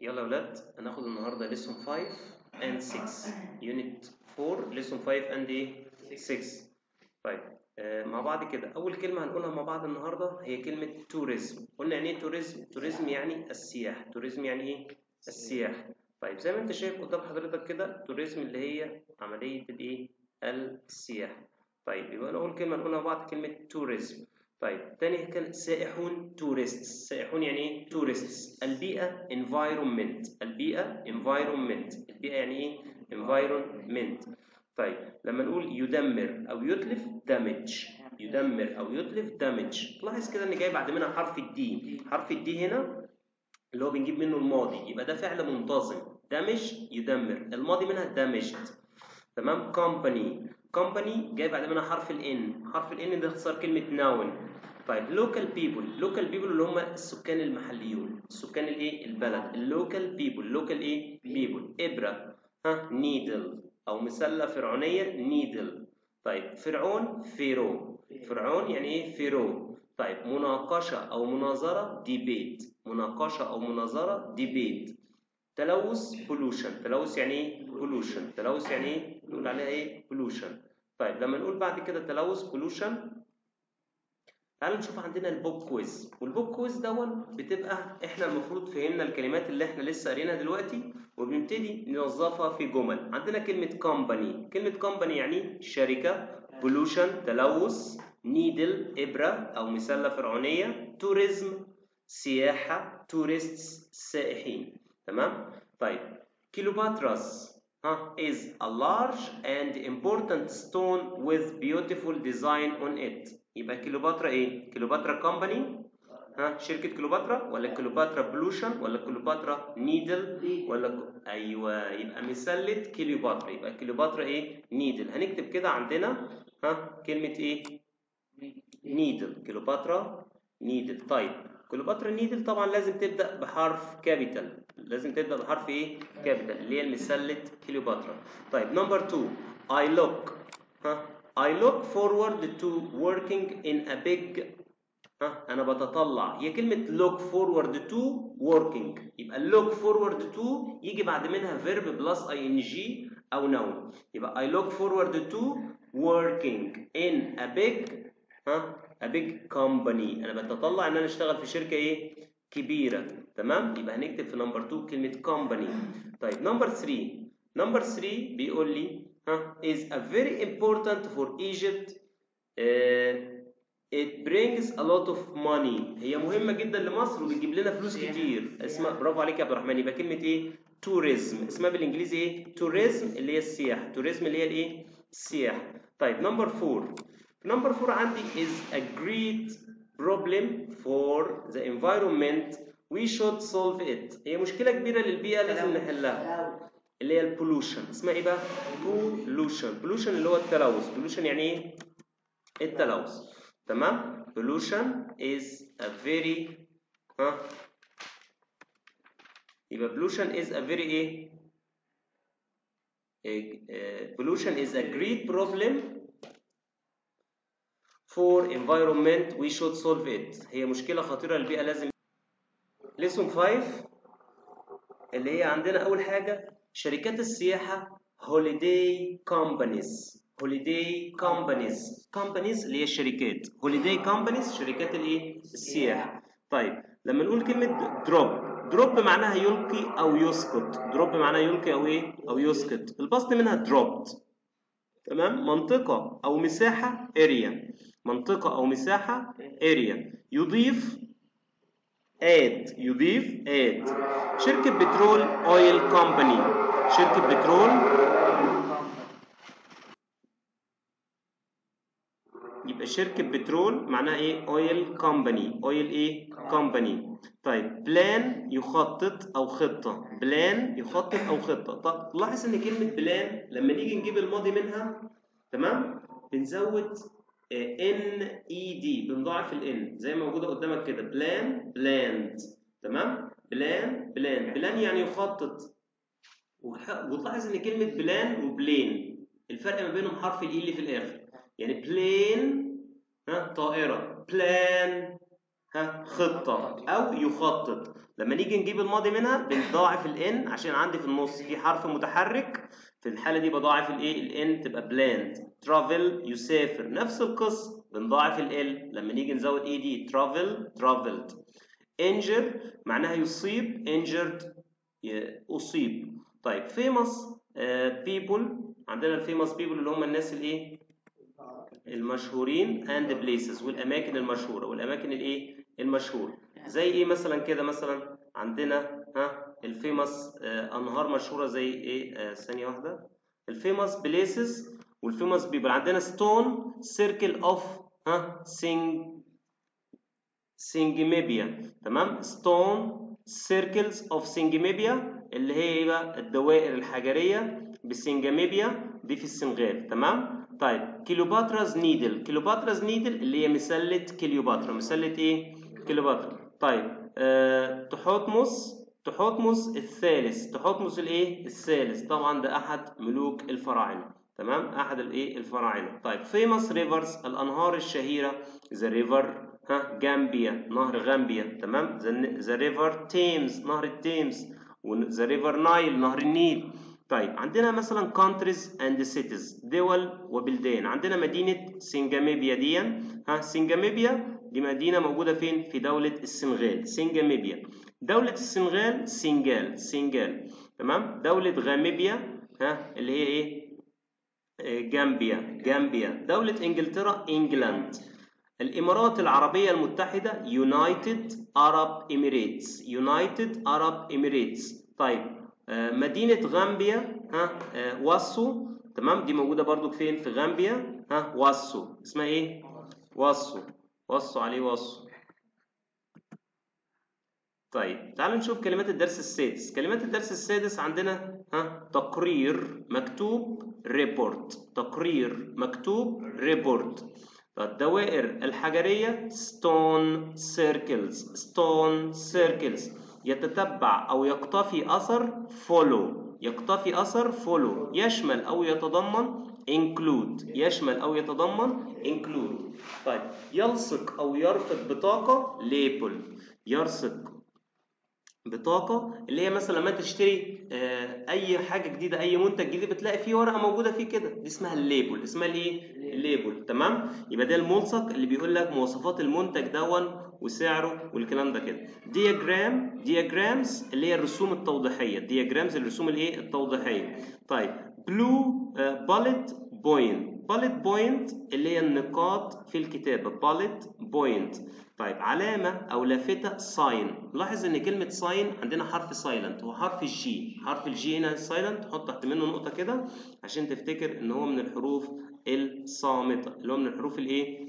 يلا يا ولاد هناخد النهارده lesson 5 and 6 unit 4 lesson 5 and إيه 6 طيب آه مع بعض كده. أول كلمة هنقولها مع بعض النهارده هي كلمة tourism قلنا يعني إيه tourism tourism يعني السياح. tourism يعني إيه؟ السياح. طيب زي ما أنت شايف قدام حضرتك كده توريزم اللي هي عملية الإيه؟ السياحه طيب يبقى أول كلمة نقولها مع بعض كلمة tourism طيب تاني كان سائحون tourist سائحون يعني إيه؟ tourist البيئة environment. البيئة environment. البيئة يعني إيه؟ environment. طيب لما نقول يدمر أو يتلف damage. يدمر أو يتلف damage. لاحظ كده إن جاي بعد منها حرف ال D حرف ال D هنا اللي هو بنجيب منه الماضي. يبقى ده فعل منتظم. Damage يدمر. الماضي منها damaged. تمام؟ company. Company جاي بعد منها حرف ال N حرف ال N ده اختصار كلمة noun. طيب local people. local people اللي هم السكان المحليون. السكان الايه؟ البلد. ال local people. local إيه؟ people. إبرة. ها؟ needle. أو مسله فرعونية needle. طيب فرعون pharaoh. فرعون يعني إيه؟ pharaoh. طيب مناقشة أو مناظرة debate. مناقشة أو مناظرة debate. تلوث pollution. تلوث يعني إيه؟ pollution. تلوث يعني إيه؟ نقول عليها إيه؟ pollution. طيب لما نقول بعد كده تلوث pollution تعالوا نشوف عندنا ال pop quiz. وال pop quiz دون بتبقى إحنا المفروض فهمنا الكلمات اللي إحنا لسه قارينها دلوقتي وبنبتدي نوظفها في جمل. عندنا كلمة company كلمة company يعني شركة pollution تلوث needle إبرة أو مسلة فرعونية tourism سياحة tourists سائحين. تمام؟ طيب Cleopatra's ها is a large and important stone with beautiful design on it. يبقى Cleopatra إيه؟ Cleopatra company ها شركة Cleopatra ولا Cleopatra pollution ولا Cleopatra needle ولا ك... أيوه يبقى مسله كليوباترا يبقى Cleopatra إيه؟ needle هنكتب كده عندنا ها كلمة إيه؟ needle Cleopatra needle طيب Cleopatra needle طبعا لازم تبدأ بحرف capital لازم تبدأ بحرف إيه؟ capital اللي هي المسله كليوباترا. طيب number 2 I look. ها؟ I look forward to working in a big ها؟ أنا بتطلع. هي كلمة look forward to working. يبقى look forward to يجي بعد منها verb plus ing أو noun. يبقى I look forward to working in a big ها؟ a big company. أنا بتطلع إن أنا أشتغل في شركة إيه؟ كبيرة. تمام؟ يبقى هنكتب في number 2 كلمة company. طيب number 3 number 3 بيقول لي ها is a very important for Egypt. Uh, it brings a lot of money. هي مهمة جدا لمصر وبتجيب لنا فلوس كتير. اسمها برافو عليك يا عبد الرحمن. يبقى كلمة إيه؟ tourism. اسمها بالإنجليزي إيه؟ tourism اللي هي السياحة tourism اللي هي الإيه؟ السياحة طيب number 4 number 4 عندي is a great problem for the environment we should solve it. هي مشكلة كبيرة للبيئة لازم نحلها اللي هي ال pollution اسمها إيه بقى؟ pollution pollution اللي هو التلوث. pollution يعني إيه؟ التلوث. تمام؟ pollution is a very ها؟ يبقى pollution is a very إيه pollution is a great problem for environment. We should solve it. هي مشكلة خطيرة للبيئة. لازم lesson 5 اللي هي عندنا أول حاجة شركات السياحة holiday companies. Holiday companies. Companies اللي هي الشركات. Holiday companies شركات الإيه؟ السياحة. طيب لما نقول كلمة drop drop معناها يلقي أو يسقط. Drop معناها يلقي أو إيه؟ أو يسقط. البسط منها dropped. تمام؟ منطقة أو مساحة area. منطقة أو مساحة area. يضيف add. يضيف add. شركة بترول oil company. شركة بترول يبقى شركة بترول معناها إيه؟ oil company. oil إيه؟ company. طيب plan يخطط أو خطة. plan يخطط أو خطة. طب لاحظ إن كلمة plan لما نيجي نجيب الماضي منها تمام؟ بنزود N E D بنضاعف ال N. زي ما موجودة قدامك كده. plan planned. تمام؟ plan plan. plan يعني يخطط. وتلاحظ إن كلمة plan و plane. الفرق ما بينهم حرف ال E اللي في الآخر. يعني plane ها طائرة. plan ها خطة. أو يخطط. لما نيجي نجيب الماضي منها بنضاعف ال N عشان عندي في النص في حرف متحرك. في الحالة دي بضاعف الايه ال N تبقى planned travel يسافر. نفس القصة. بنضاعف ال لما نيجي نزود E D travel travelled injure معناها يصيب. Injured أصيب. طيب famous people عندنا ال famous people اللي هم الناس الايه المشهورين. and places والأماكن المشهورة. والأماكن الايه المشهوره زي إيه مثلا كده مثلا. عندنا ها ال famous آه أنهار مشهورة زي إيه؟ آه ثانية واحدة. ال famous places وال famous people عندنا stone circle of ها Seneg Senegambia تمام؟ stone circles of Senegambia اللي هي إيه بقى؟ الدوائر الحجرية بسنجامبيا دي في السنغال تمام؟ طيب Cleopatra's needle Cleopatra's needle اللي هي مسله كليوباترا. مسله إيه؟ كليوباترا. طيب تحتمس تحتمس الثالث تحتمس الايه؟ الثالث. طبعا ده أحد ملوك الفراعنة. تمام؟ أحد الايه؟ الفراعنة. طيب famous rivers الأنهار الشهيرة the river ها؟ جامبيا نهر غامبيا تمام؟ the River Thames نهر التيمز و the River Nile نهر النيل طيب عندنا مثلا countries and cities دول وبلدان. عندنا مدينة سنجاميبيا دي ها؟ سنجاميبيا دي مدينة موجودة فين؟ في دولة السنغال سنجاميبيا دولة السنغال سنغال سنغال. تمام؟ دولة غاميبيا ها اللي هي إيه؟ جامبيا جامبيا. دولة إنجلترا England. الإمارات العربية المتحدة United Arab Emirates. United Arab Emirates. طيب مدينة غامبيا ها واسو. تمام؟ دي موجودة برضو فين؟ في غامبيا ها واسو. اسمها إيه؟ واسو. واسو عليه واسو طيب تعالوا نشوف كلمات الدرس السادس. كلمات الدرس السادس عندنا ها تقرير مكتوب report تقرير مكتوب report الدوائر الحجرية stone circles. stone circles. يتتبع أو يقتفي أثر follow. يقتفي أثر follow. يشمل أو يتضمن include يشمل أو يتضمن include. طيب يلصق أو يرفق بطاقة label. يلصق بطاقة اللي هي مثلا لما تشتري أي حاجة جديدة أي منتج جديد بتلاقي فيه ورقة موجودة فيه كده. دي اسمها ال label اسمها الإيه؟ ال label تمام؟ يبقى ده الملصق اللي بيقول لك مواصفات المنتج دون وسعره والكلام ده كده. diagram diagrams اللي هي الرسوم التوضيحية. diagrams الرسوم الإيه؟ التوضيحية. طيب bullet bullet point bullet point اللي هي النقاط في الكتابة bullet point طيب علامة أو لافتة sign لاحظ إن كلمة sign عندنا حرف silent هو حرف ال G حرف ال G هنا silent حط تحت منه نقطة كده عشان تفتكر إن هو من الحروف الصامتة اللي هو من الحروف الإيه؟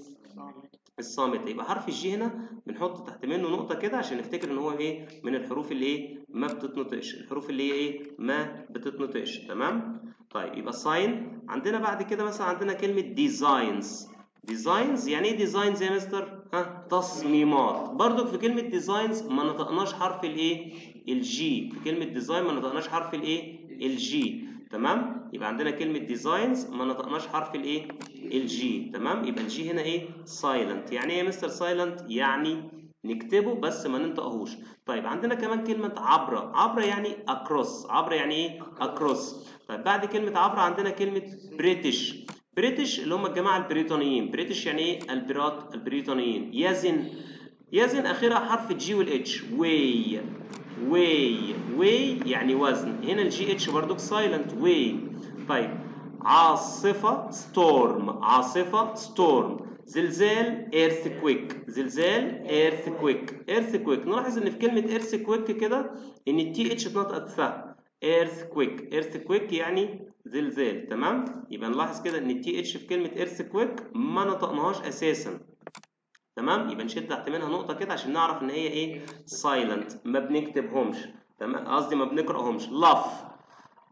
الصامتة يبقى حرف ال G هنا بنحط تحت منه نقطة كده عشان نفتكر إن هو إيه؟ من الحروف اللي إيه؟ ما بتتنطقش الحروف اللي هي إيه؟ ما بتتنطقش تمام؟ طيب يبقى sign عندنا بعد كده مثلا عندنا كلمة designs designs يعني إيه designs يا مستر؟ ها تصميمات. برضو في كلمة designs ما نطقناش حرف الايه ال G في كلمة design ما نطقناش حرف الايه ال G تمام؟ يبقى عندنا كلمة designs ما نطقناش حرف الايه ال G تمام؟ يبقى ال G هنا إيه؟ silent يعني إيه يا مستر silent يعني نكتبه بس ما ننطقهوش. طيب عندنا كمان كلمة عبر. عبر يعني across عبر يعني إيه؟ across طيب بعد كلمة عبر عندنا كلمة British British اللي هم الجماعة البريطانيين. British يعني إيه البريط البريطانيين. يزن. يزن اخرها حرف الجي والاتش واي واي واي يعني وزن. هنا ال GH برضك silent weigh طيب. عاصفة storm عاصفة storm زلزال earthquake زلزال earthquake earthquake نلاحظ إن في كلمة earthquake كده إن ال TH اتنطقت فيها earthquake earthquake يعني زلزال تمام؟ يبقى نلاحظ كده إن ال TH في كلمة earthquake ما نطقناهاش أساسا. تمام؟ يبقى نشد تحت منها نقطة كده عشان نعرف إن هي إيه؟ silent ما بنكتبهمش. تمام؟ قصدي ما بنقرأهمش. laugh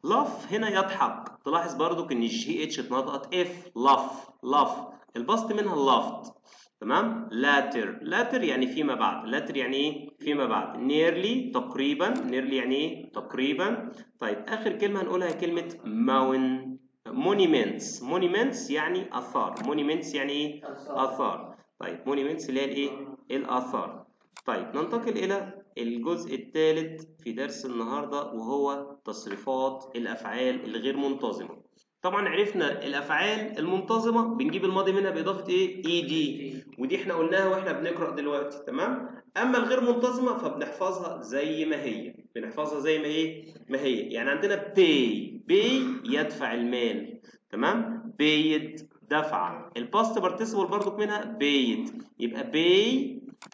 laugh هنا يضحك. تلاحظ برضو إن ال GH اتنطقت F laugh laugh ال past منها laughed تمام؟ later. later يعني فيما بعد. later يعني إيه؟ فيما بعد. nearly تقريبا. nearly يعني إيه؟ تقريبا. طيب آخر كلمة هنقولها كلمة monuments monuments monuments يعني آثار. monuments يعني إيه؟ آثار. طيب monuments اللي هي الإيه؟ الآثار. طيب ننتقل إلى الجزء الثالث في درس النهارده وهو تصريفات الأفعال الغير منتظمة. طبعا عرفنا الأفعال المنتظمة بنجيب الماضي منها بإضافة إيه؟ ed ودي إحنا قلناها وإحنا بنقرأ دلوقتي تمام؟ أما الغير منتظمة فبنحفظها زي ما هي. بنحفظها زي ما إيه؟ ما هي. يعني عندنا pay. pay يدفع المال تمام؟ paid دفع. ال past participle برضك منها paid. يبقى pay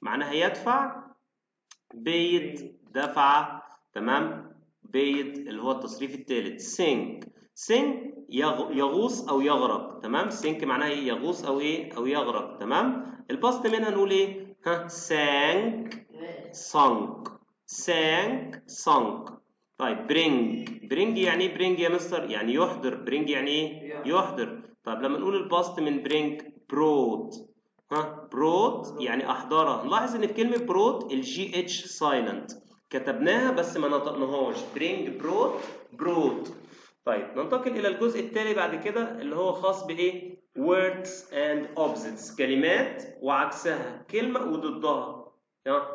معناها يدفع paid دفع تمام؟ paid اللي هو التصريف الثالث sink sink يغوص أو يغرق تمام؟ sink معناها إيه؟ يغوص أو إيه؟ أو يغرق تمام؟ ال past منها نقول إيه؟ ها؟ sank sunk sank sunk طيب bring bring يعني إيه؟ bring يا مستر؟ يعني يحضر. bring يعني إيه؟ يحضر. طيب لما نقول ال past من bring brought ها؟ brought يعني أحضرها. نلاحظ إن في كلمه brought ال GH silent كتبناها بس ما نطقناهاش. bring brought brought طيب ننتقل إلى الجزء التالي بعد كده اللي هو خاص بإيه؟ words and opposites كلمات وعكسها كلمة وضدها.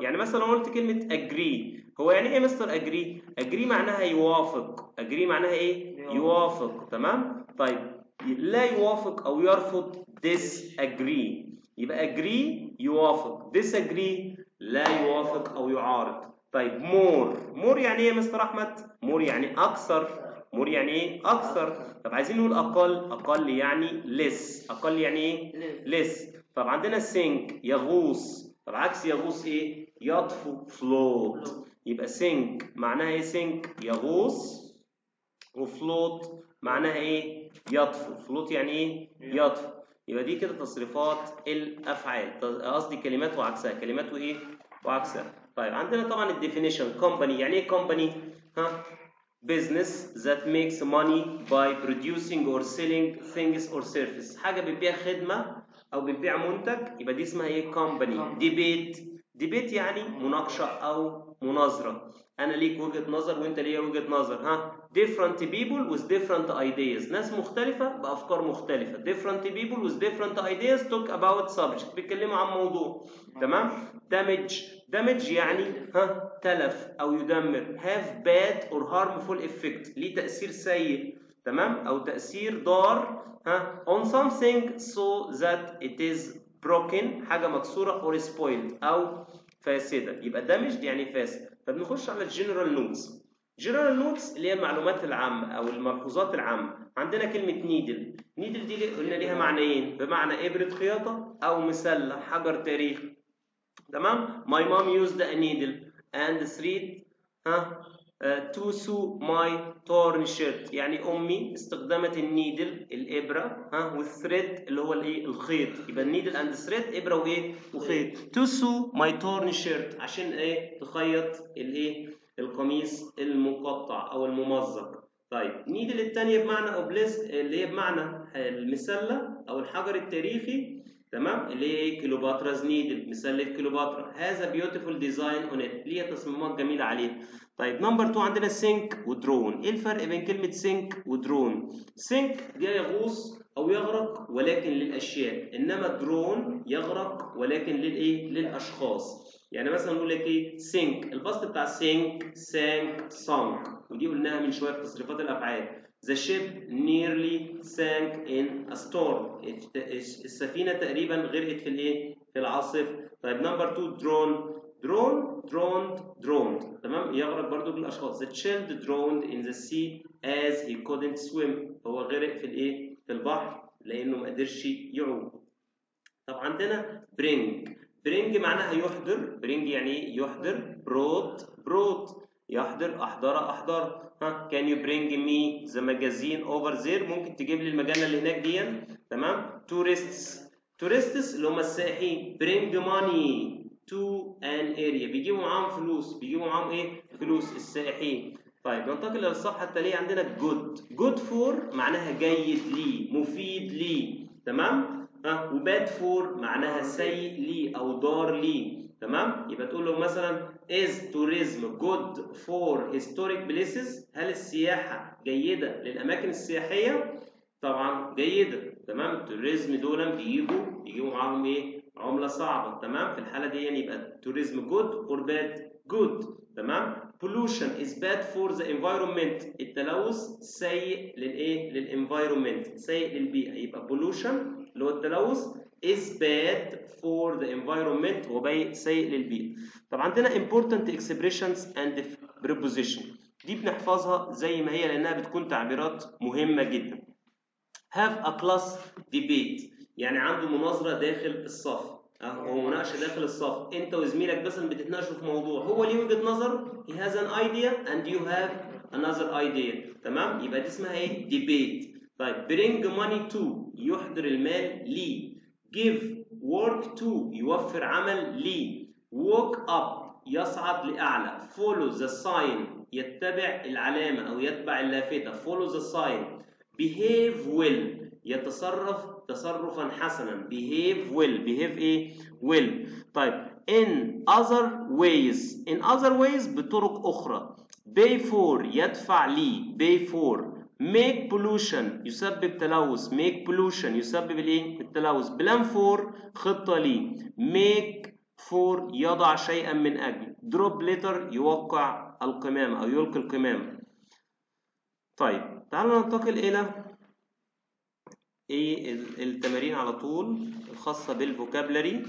يعني مثلا قلت كلمة agree. هو يعني إيه مستر agree agree معناها يوافق. agree معناها إيه؟ يوافق. تمام؟ طيب لا يوافق أو يرفض disagree. يبقى agree يوافق. disagree لا يوافق أو يعارض. طيب more. more يعني إيه يا مستر أحمد؟ more يعني أكثر. مور يعني إيه أكثر. طب عايزين نقول أقل. أقل يعني less. أقل يعني إيه less. طب عندنا sink. يغوص. طب عكس يغوص إيه؟ يطفو. float. يبقى sink. معناها إيه sink يغوص و float معناها إيه؟ يطفو. float يعني إيه؟ يطفو. يبقى دي كده تصريفات الأفعال. قصدي كلمات وعكسها. كلمات وإيه؟ وعكسها. طيب عندنا طبعا ال definition company يعني إيه company ها؟ Business that makes money by producing or selling things or services حاجة بتبيع خدمة أو بتبيع منتج يبقى دي اسمها إيه company debate debate يعني مناقشة أو مناظرة أنا ليك وجهة نظر وأنت ليا وجهة نظر ها different people with different ideas ناس مختلفة بأفكار مختلفة different people with different ideas talk about subject بيتكلموا عن موضوع تمام damage damage يعني ها تلف أو يدمر have bad or harmful effect. ليه تأثير سيء تمام؟ أو تأثير ضار ها؟ On something so that it is broken حاجة مكسورة or spoiled أو فاسدة. يبقى damaged يعني فاسد. طب نخش على ال general notes general notes اللي هي المعلومات العامة أو الملحوظات العامة. عندنا كلمة needle needle دي قلنا ليها معنيين. بمعنى إبرة خياطة أو مسله حجر تاريخي تمام؟ my mom used a needle. And thread ها uh, to sew my torn shirt. يعني أمي استخدمت ال needle الإبرة ها وال thread اللي هو الإيه؟ الخيط. يبقى ال needle and thread إبرة وإيه؟ وخيط. To sew my torn shirt. عشان إيه؟ تخيط الإيه؟ القميص المقطع أو الممزق. طيب. needle الثانية بمعنى obelisk اللي هي بمعنى المسلة أو الحجر التاريخي. تمام؟ اللي هي Cleopatra's needle مسله كليوباترا has beautiful design on it ليها تصميمات جميلة عليه. طيب number 2 عندنا sink و drown إيه الفرق بين كلمة sink و drown sink ده يغوص أو يغرق ولكن للأشياء إنما drown يغرق ولكن للإيه؟ للأشخاص. يعني مثلا نقول لك إيه؟ sink ال past بتاع sink sank sunk ودي قلناها من شوية في تصريفات الأفعال. The ship nearly sank in a storm. السفينة تقريبا غرقت في الإيه؟ في العاصفة. طيب number 2 drown. drown drowned drowned تمام؟ يغرق برضو بالأشخاص. The child drowned in the sea as he couldn't swim. هو غرق في الإيه؟ في البحر لأنه ما قدرش يعوم. طب عندنا bring. bring معناها يحضر. bring يعني يحضر. brought brought يحضر أحضر أحضر. ها can you bring me the magazine over there ممكن تجيب لي المجلة اللي هناك دي. تمام؟ Tourists. Tourists اللي هم السائحين bring money to an area. بيجيبوا معاهم فلوس. بيجيبوا معاهم إيه؟ فلوس السائحين طيب ننتقل للصفحة التالية. عندنا good. Good for معناها جيد لي مفيد لي. تمام؟ ها وباد فور معناها سيء لي أو ضار لي. تمام؟ يبقى تقول له مثلا is tourism good for historic places? هل السياحة جيدة للأماكن السياحية؟ طبعا جيدة. تمام؟ ال tourism دول بيجيبوا بيجيبوا معاهم إيه؟ عملة صعبة تمام؟ في الحالة دي يعني يبقى tourism good or bad good. تمام؟ Pollution is bad for the environment. التلوث سيء للإيه؟ لل environment سيء للبيئة. يبقى pollution اللي هو التلوث is bad for the environment هو بي- سيء للبيئة. طب عندنا important expressions and preposition. دي بنحفظها زي ما هي لأنها بتكون تعبيرات مهمة جدا. Have a class debate. يعني عنده مناظرة داخل الصف. أو مناقشة داخل الصف. أنت وزميلك مثلا بتتناقشوا في موضوع. هو ليه وجهة نظر؟ He has an idea and you have another idea. تمام؟ يبقى دي اسمها إيه؟ Debate. طيب bring money to. يحضر المال ليه give work to يوفر عمل ليه walk up يصعد لأعلى follow the sign يتبع العلامة أو يتبع اللافتة follow the sign behave well يتصرف تصرفا حسنا behave well behave إيه well طيب in other ways in other ways بطرق أخرى pay for يدفع لي pay for make pollution. يسبب تلوث. Make pollution. يسبب الايه التلوث. Plan for خطة لي make for يضع شيئا من أجل. Drop litter يوقع القمامة أو يلقي القمامة. طيب تعالوا ننتقل إلى إيه ال- التمارين على طول الخاصة بال vocabulary.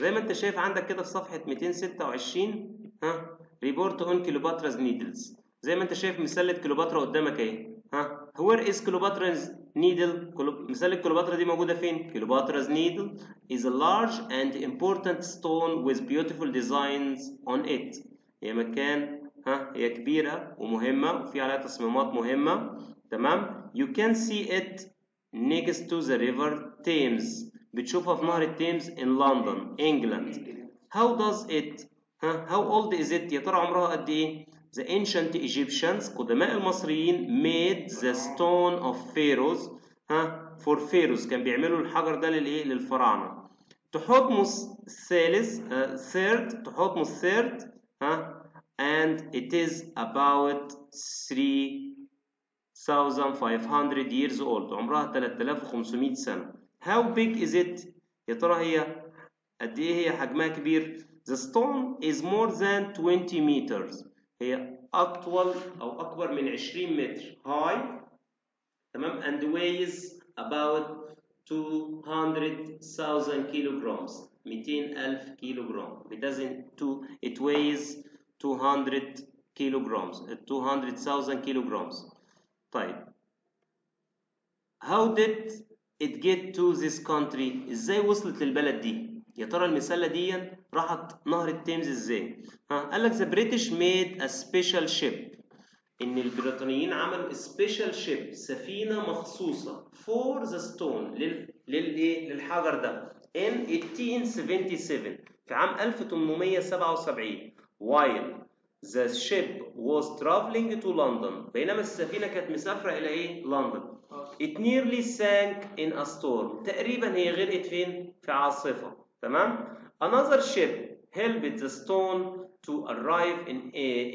زي ما أنت شايف عندك كده في صفحة 226 ها؟ report on Cleopatra's needles زي ما انت شايف مسلة كيلوباترا قدامك اهي. ها؟ where is Cleopatra's needle مسلة كيلوباترا دي موجودة فين؟ Cleopatra's needle is a large and important stone with beautiful designs on it. هي مكان ها؟ هي كبيرة ومهمة وفي عليها تصميمات مهمة. تمام؟ You can see it next to the river Thames. بتشوفها في نهر التيمز in London England. How does it ها how old is it? يا ترى عمرها قد إيه؟ The ancient Egyptians قدماء المصريين made the stone of pharaohs ها for pharaohs كان بيعملوا الحجر ده للإيه؟ للفراعنة. تحتمس الثالث uh, third تحتمس third ها and it is about 3500 years old. عمرها 3500 سنة. How big is it يا ترى هي قد إيه هي حجمها كبير؟ the stone is more than 20 meters هي أطول أو أكبر من 20 متر high تمام and weighs about 200,000 kilograms 200,000 كيلوغرام it doesn't to it weighs 200 kilograms 200,000 kilograms طيب how did it get to this country ازاي وصلت للبلد دي يا ترى المسلة دي راحت نهر التيمز إزاي؟ ها قال لك the British made a special ship. إن البريطانيين عملوا special ship سفينة مخصوصة for the stone لل للايه للحجر ده. In 1877 في عام 1877 while the ship was traveling to London بينما السفينة كانت مسافرة إلى إيه؟ لندن it nearly sank in a storm. تقريبا هي غرقت فين؟ في عاصفة. تمام؟ Another ship helped the stone to arrive in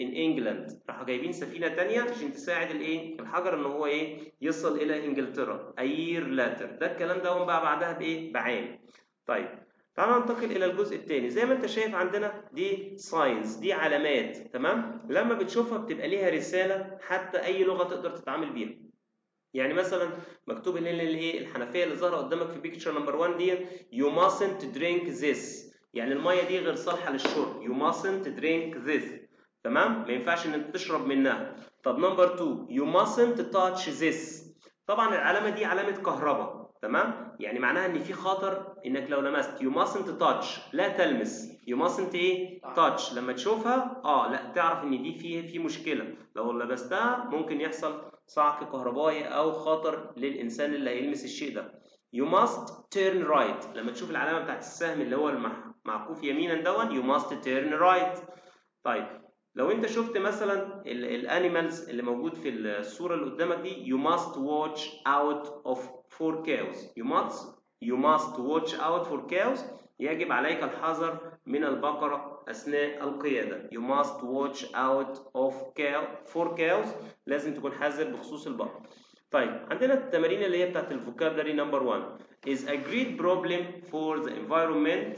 in England. راحوا جايبين سفينة تانية عشان تساعد الايه؟ الحجر ان هو إيه؟ يصل إلى إنجلترا. A year later. ده الكلام ده بقى بعدها بإيه؟ بعام. طيب. تعالوا ننتقل إلى الجزء الثاني زي ما انت شايف عندنا دي signs دي علامات. تمام؟ لما بتشوفها بتبقى ليها رسالة حتى أي لغة تقدر تتعامل بيها. يعني مثلا مكتوب هنا الايه الحنفية اللي ظاهرة قدامك في picture number 1 دي you mustn't drink this. يعني المية دي غير صالحة للشرب. You mustn't drink this. تمام؟ ما ينفعش إن أنت تشرب منها. طب نمبر 2 you mustn't touch this. طبعا العلامة دي علامة كهرباء. تمام؟ يعني معناها إن في خطر إنك لو لمست. You mustn't touch. لا تلمس. You mustn't إيه؟ touch. لما تشوفها آه لا تعرف إن دي فيه في مشكلة. لو لمستها ممكن يحصل صعق كهربائي أو خطر للإنسان اللي هيلمس الشيء ده. You must turn right. لما تشوف العلامة بتاعت السهم اللي هو المعكوف يمينا دون you must turn right. طيب لو أنت شفت مثلا الانيمالز اللي موجود في الصورة اللي قدامك دي you must watch out of for cows. You must you must watch out for cows يجب عليك الحذر من البقرة أثناء القيادة. You must watch out of cow for cows لازم تكون حذر بخصوص البقرة. طيب عندنا التمارين اللي هي بتاعت ال vocabulary number 1 is a great problem for the environment.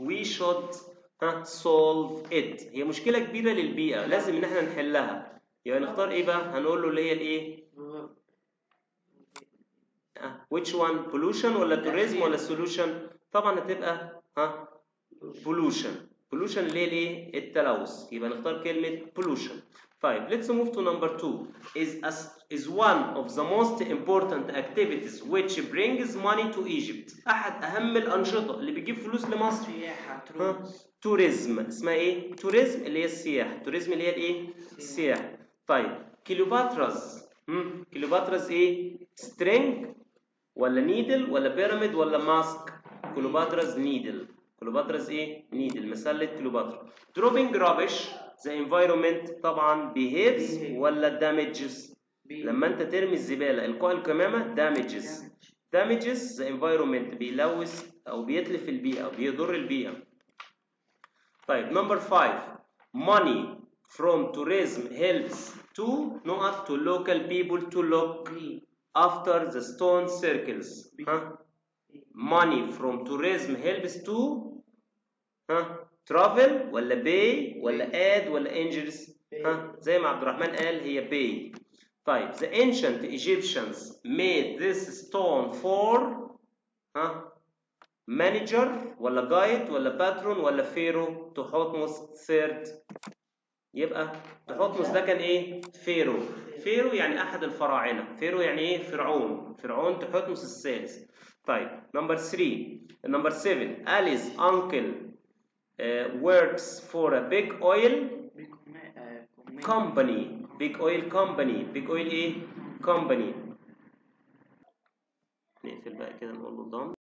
We should solve it. هي مشكلة كبيرة للبيئة. لازم إن إحنا نحلها. يبقى نختار إيه بقى؟ هنقول له اللي هي الإيه؟ آه، which one pollution ولا tourism ولا solution طبعا هتبقى ها pollution. Pollution اللي هي الايه التلوث. يبقى نختار كلمة pollution. طيب let's move to number two. Is a, is one of the most important activities which brings money to Egypt. أحد أهم الأنشطة اللي بتجيب فلوس لمصر. سياحة tourism اسمها إيه؟ tourism اللي هي السياحة tourism اللي هي الإيه؟ السياحة طيب Cleopatra's هم؟ Cleopatra's إيه؟ string ولا needle ولا pyramid ولا mask؟ Cleopatra's Needle Cleopatra's إيه؟ Needle مسلة كيلوباترا dropping rubbish the environment طبعا behaves Behave. ولا damages لما انت ترمي الزبالة القاء القمامة damages damages the environment بيلوث أو بيتلف البيئة أو بيضر البيئة طيب number five money from tourism helps to نقط to local people to look after the stone circles ها money from tourism helps to ها travel? ولا pay ولا add ولا injuries? ها زي ما عبد الرحمن قال هي pay طيب the ancient Egyptians made this stone for ها manager? ولا guide? ولا patron? ولا pharaoh تحتمس third. يبقى تحتمس ده كان إيه؟ Pharaoh Pharaoh يعني أحد الفراعنة. Pharaoh يعني إيه؟ فرعون. فرعون تحتمس الثالث. طيب نمبر 3 نمبر 7 Alice uncle uh, works for a big oil company big oil company big oil ايه company نقفل بقى كده نقول له done